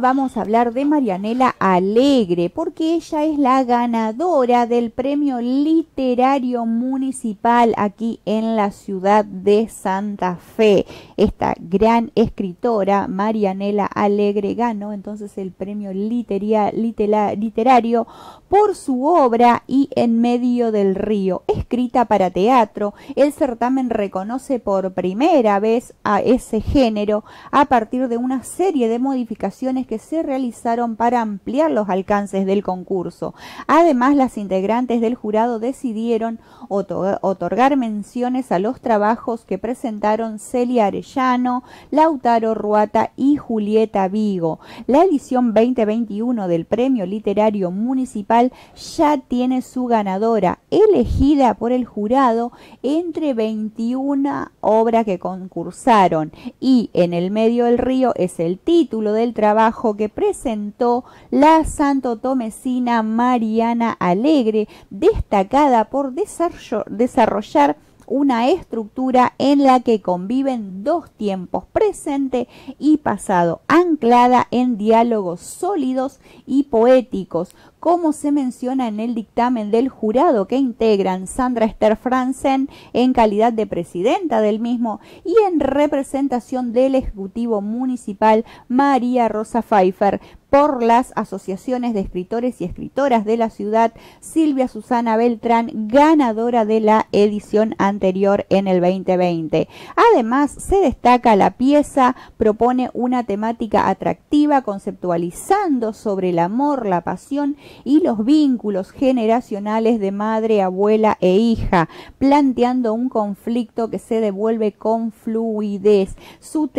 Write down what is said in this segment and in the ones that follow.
vamos a hablar de Marianela Alegre, porque ella es la ganadora del Premio Literario Municipal aquí en la ciudad de Santa Fe. Esta gran escritora, Marianela Alegre, ganó entonces el Premio Literario por su obra y en medio del río, escrita para teatro. El certamen reconoce por primera vez a ese género a partir de una serie de modificaciones que se realizaron para ampliar los alcances del concurso. Además, las integrantes del jurado decidieron otorgar menciones a los trabajos que presentaron Celia Arellano, Lautaro Ruata y Julieta Vigo. La edición 2021 del Premio Literario Municipal ya tiene su ganadora, elegida por el jurado entre 21 obras que concursaron y En el medio del río es el título del trabajo que presentó la santo tomecina Mariana Alegre, destacada por desarrollar una estructura en la que conviven dos tiempos, presente y pasado, anclada en diálogos sólidos y poéticos, como se menciona en el dictamen del jurado que integran Sandra Esther Franzen en calidad de presidenta del mismo y en representación del Ejecutivo Municipal María Rosa Pfeiffer, por las asociaciones de escritores y escritoras de la ciudad, Silvia Susana Beltrán, ganadora de la edición anterior en el 2020. Además, se destaca la pieza, propone una temática atractiva, conceptualizando sobre el amor, la pasión y los vínculos generacionales de madre, abuela e hija, planteando un conflicto que se devuelve con fluidez. Su,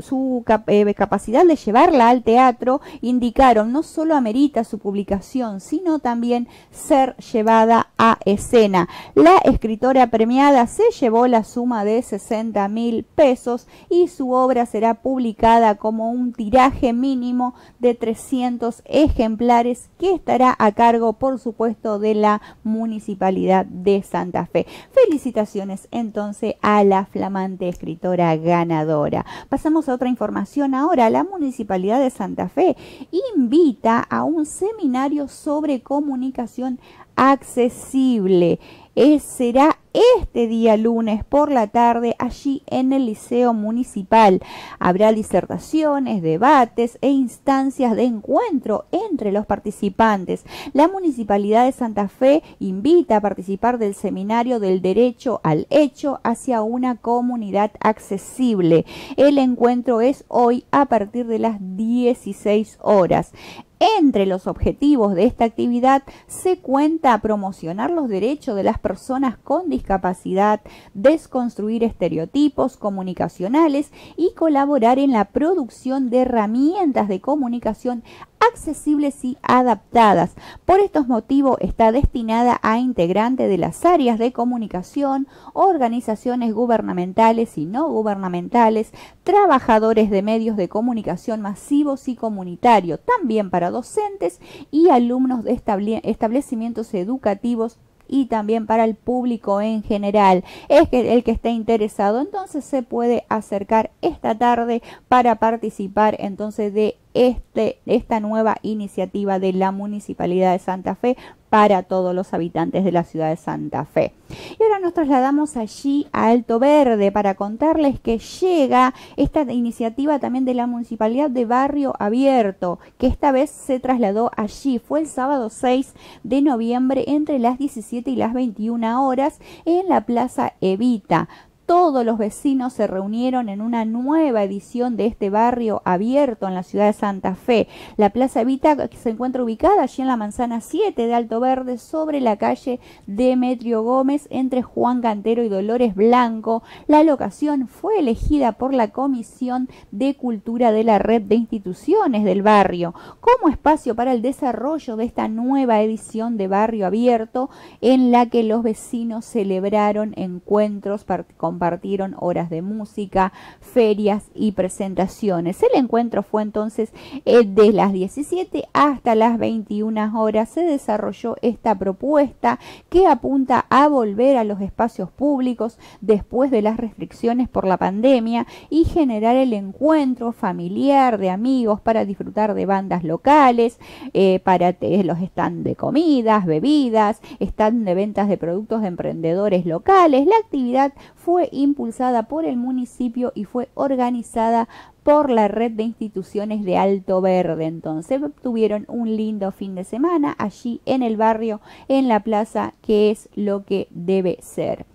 su eh, capacidad de llevarla al teatro indicaron no solo amerita su publicación, sino también ser llevada a escena. La escritora premiada se llevó la suma de 60 mil pesos y su obra será publicada como un tiraje mínimo de 300 ejemplares que estará a cargo, por supuesto, de la Municipalidad de Santa Fe. Felicitaciones entonces a la flamante escritora ganadora. Pasamos a otra información ahora. La Municipalidad de Santa Fe invita a un seminario sobre comunicación accesible. será este día lunes por la tarde allí en el Liceo Municipal. Habrá disertaciones, debates e instancias de encuentro entre los participantes. La Municipalidad de Santa Fe invita a participar del seminario del derecho al hecho hacia una comunidad accesible. El encuentro es hoy a partir de las 16 horas. Entre los objetivos de esta actividad se cuenta promocionar los derechos de las personas con discapacidad, desconstruir estereotipos comunicacionales y colaborar en la producción de herramientas de comunicación accesibles y adaptadas. Por estos motivos está destinada a integrantes de las áreas de comunicación, organizaciones gubernamentales y no gubernamentales, trabajadores de medios de comunicación masivos y comunitarios, también para docentes y alumnos de establecimientos educativos y también para el público en general. Es que el que esté interesado entonces se puede acercar esta tarde para participar entonces de este, esta nueva iniciativa de la Municipalidad de Santa Fe para todos los habitantes de la ciudad de Santa Fe. Y ahora nos trasladamos allí a Alto Verde para contarles que llega esta iniciativa también de la Municipalidad de Barrio Abierto, que esta vez se trasladó allí. Fue el sábado 6 de noviembre entre las 17 y las 21 horas en la Plaza Evita todos los vecinos se reunieron en una nueva edición de este barrio abierto en la ciudad de Santa Fe. La Plaza Evita se encuentra ubicada allí en la manzana 7 de Alto Verde sobre la calle Demetrio Gómez entre Juan Cantero y Dolores Blanco. La locación fue elegida por la Comisión de Cultura de la Red de Instituciones del barrio como espacio para el desarrollo de esta nueva edición de barrio abierto en la que los vecinos celebraron encuentros con compartieron horas de música, ferias y presentaciones. El encuentro fue entonces eh, de las 17 hasta las 21 horas. Se desarrolló esta propuesta que apunta a volver a los espacios públicos después de las restricciones por la pandemia y generar el encuentro familiar de amigos para disfrutar de bandas locales, eh, para los stand de comidas, bebidas, stand de ventas de productos de emprendedores locales. La actividad fue impulsada por el municipio y fue organizada por la red de instituciones de Alto Verde. Entonces tuvieron un lindo fin de semana allí en el barrio, en la plaza, que es lo que debe ser.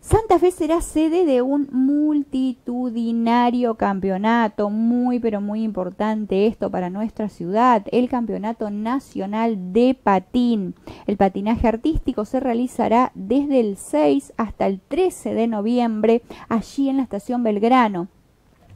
Santa Fe será sede de un multitudinario campeonato, muy pero muy importante esto para nuestra ciudad, el Campeonato Nacional de Patín. El patinaje artístico se realizará desde el 6 hasta el 13 de noviembre allí en la estación Belgrano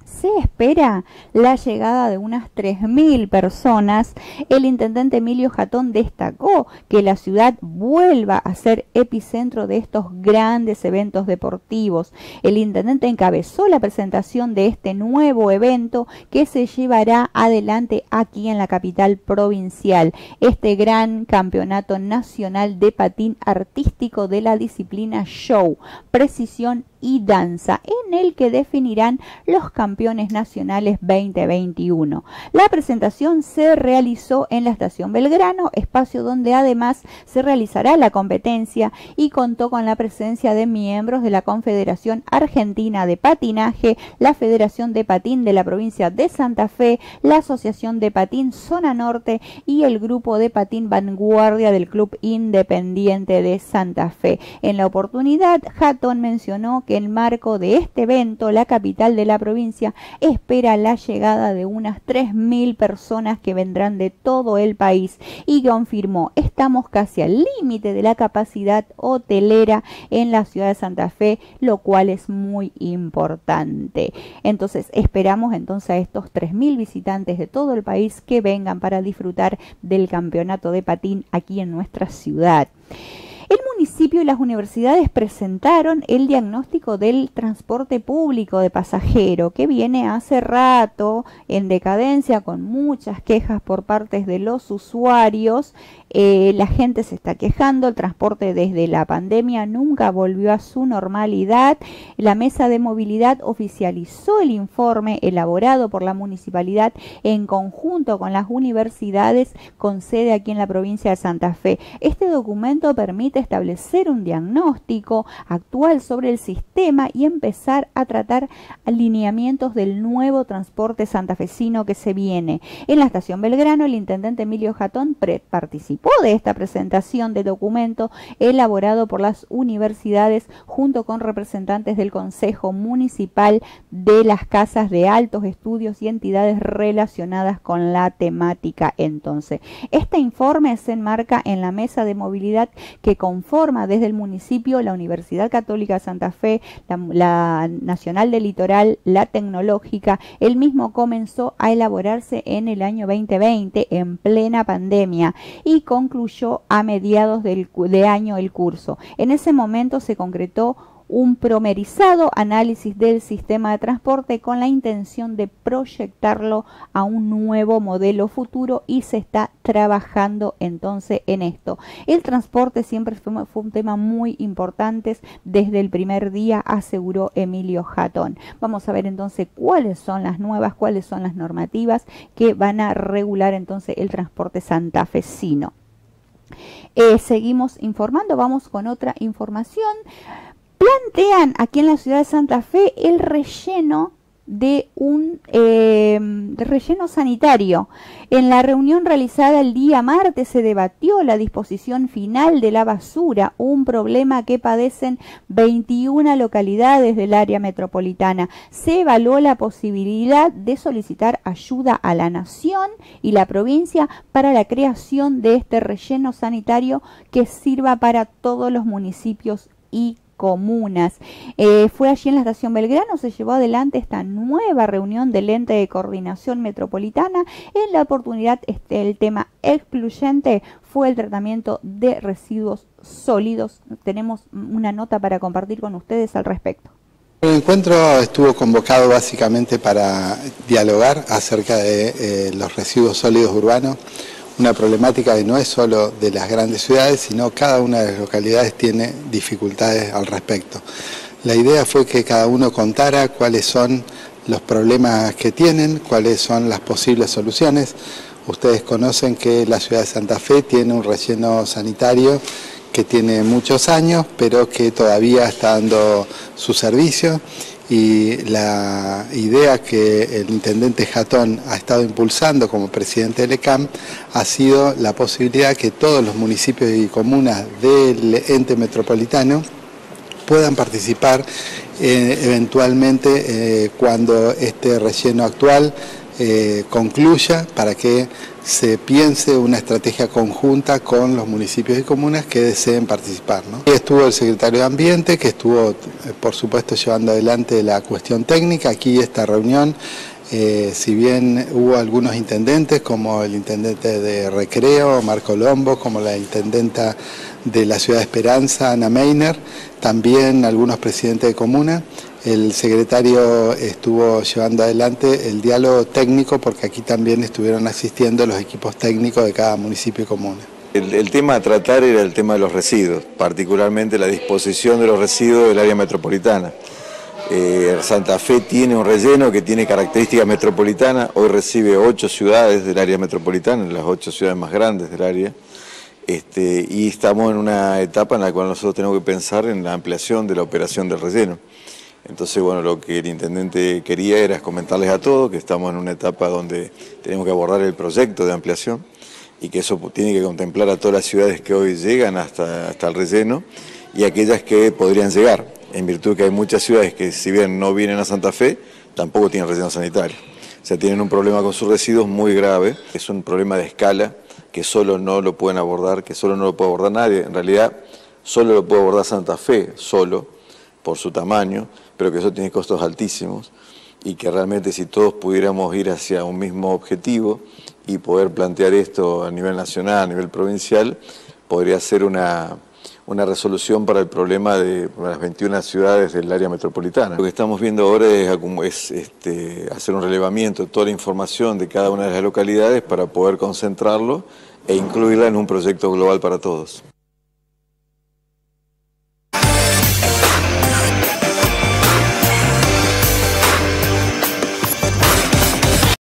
se espera la llegada de unas 3.000 personas. El intendente Emilio Jatón destacó que la ciudad vuelva a ser epicentro de estos grandes eventos deportivos. El intendente encabezó la presentación de este nuevo evento que se llevará adelante aquí en la capital provincial. Este gran campeonato nacional de patín artístico de la disciplina show, precisión y danza, en el que definirán los campeones nacionales 2021. La presentación se realizó en la estación Belgrano, espacio donde además se realizará la competencia y contó con la presencia de miembros de la Confederación Argentina de Patinaje, la Federación de Patín de la provincia de Santa Fe, la Asociación de Patín Zona Norte y el grupo de patín Vanguardia del Club Independiente de Santa Fe. En la oportunidad, Hatton mencionó que en marco de este evento, la capital de la provincia espera la llegada de unas 3.000 personas que vendrán de todo el país y confirmó, estamos casi al límite de la capacidad hotelera en la ciudad de Santa Fe, lo cual es muy importante. Entonces, esperamos entonces a estos 3.000 visitantes de todo el país que vengan para disfrutar del campeonato de patín aquí en nuestra ciudad. Municipio y las universidades presentaron el diagnóstico del transporte público de pasajero, que viene hace rato en decadencia con muchas quejas por parte de los usuarios eh, la gente se está quejando, el transporte desde la pandemia nunca volvió a su normalidad. La mesa de movilidad oficializó el informe elaborado por la municipalidad en conjunto con las universidades con sede aquí en la provincia de Santa Fe. Este documento permite establecer un diagnóstico actual sobre el sistema y empezar a tratar alineamientos del nuevo transporte santafesino que se viene. En la estación Belgrano, el intendente Emilio Jatón participó de esta presentación de documento elaborado por las universidades junto con representantes del Consejo Municipal de las Casas de Altos Estudios y entidades relacionadas con la temática. Entonces, este informe se enmarca en la mesa de movilidad que conforma desde el municipio la Universidad Católica de Santa Fe, la, Nacional del Litoral, la Tecnológica. El mismo comenzó a elaborarse en el año 2020 en plena pandemia y concluyó a mediados del, de año el curso. En ese momento se concretó un promerizado análisis del sistema de transporte con la intención de proyectarlo a un nuevo modelo futuro y se está trabajando entonces en esto. El transporte siempre fue, un tema muy importante desde el primer día, aseguró Emilio Jatón. Vamos a ver entonces cuáles son las nuevas, cuáles son las normativas que van a regular entonces el transporte santafesino. Eh, seguimos informando, vamos con otra información. Plantean aquí en la ciudad de Santa Fe el relleno de un eh, relleno sanitario. En la reunión realizada el día martes se debatió la disposición final de la basura, un problema que padecen 21 localidades del área metropolitana. Se evaluó la posibilidad de solicitar ayuda a la nación y la provincia para la creación de este relleno sanitario que sirva para todos los municipios y comunas. Eh, fue allí en la estación Belgrano, se llevó adelante esta nueva reunión del ente de coordinación metropolitana. En la oportunidad, este, el tema excluyente fue el tratamiento de residuos sólidos. Tenemos una nota para compartir con ustedes al respecto. El encuentro estuvo convocado básicamente para dialogar acerca de eh, los residuos sólidos urbanos, una problemática que no es solo de las grandes ciudades, sino cada una de las localidades tiene dificultades al respecto. La idea fue que cada uno contara cuáles son los problemas que tienen, cuáles son las posibles soluciones. Ustedes conocen que la ciudad de Santa Fe tiene un relleno sanitario que tiene muchos años, pero que todavía está dando su servicio y la idea que el intendente Jatón ha estado impulsando como presidente del ECAM ha sido la posibilidad que todos los municipios y comunas del ente metropolitano puedan participar eh, eventualmente eh, cuando este relleno actual eh, concluya para que se piense una estrategia conjunta con los municipios y comunas que deseen participar. Estuvo el secretario de Ambiente, que estuvo, eh, por supuesto, llevando adelante la cuestión técnica. Aquí esta reunión, eh, si bien hubo algunos intendentes, como el intendente de Recreo, Marco Lombo, como la intendenta de la ciudad de Esperanza, Ana Meiner, también algunos presidentes de comuna, el secretario estuvo llevando adelante el diálogo técnico porque aquí también estuvieron asistiendo los equipos técnicos de cada municipio y comuna. El, tema a tratar era el tema de los residuos, particularmente la disposición de los residuos del área metropolitana. Eh, Santa Fe tiene un relleno que tiene características metropolitanas, hoy recibe ocho ciudades del área metropolitana, las ocho ciudades más grandes del área, este, y estamos en una etapa en la cual nosotros tenemos que pensar en la ampliación de la operación del relleno. Entonces, bueno, lo que el intendente quería era comentarles a todos que estamos en una etapa donde tenemos que abordar el proyecto de ampliación y que eso tiene que contemplar a todas las ciudades que hoy llegan hasta, hasta el relleno y aquellas que podrían llegar, en virtud que hay muchas ciudades que si bien no vienen a Santa Fe, tampoco tienen relleno sanitario. Sea, tienen un problema con sus residuos muy grave, es un problema de escala que solo no lo pueden abordar, que solo no lo puede abordar nadie. En realidad, solo lo puede abordar Santa Fe, solo, por su tamaño, pero que eso tiene costos altísimos y que realmente si todos pudiéramos ir hacia un mismo objetivo y poder plantear esto a nivel nacional, a nivel provincial, podría ser una, una resolución para el problema de las 21 ciudades del área metropolitana. Lo que estamos viendo ahora es, es este, hacer un relevamiento de toda la información de cada una de las localidades para poder concentrarlo e incluirla en un proyecto global para todos.